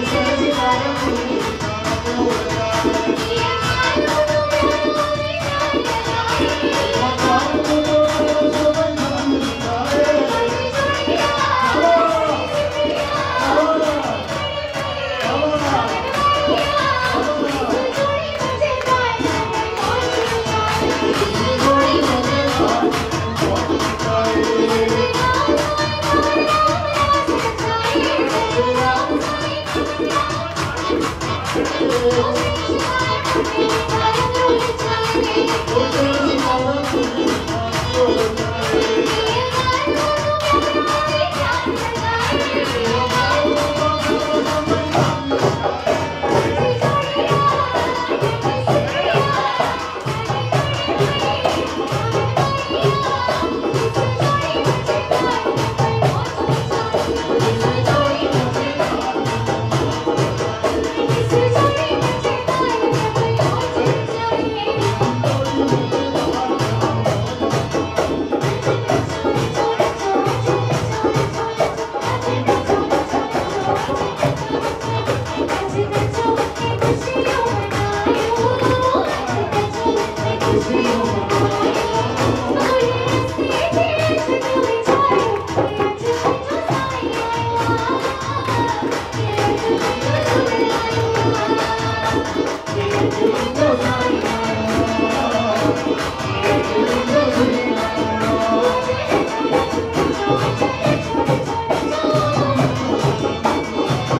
Thank you. 오. 就可以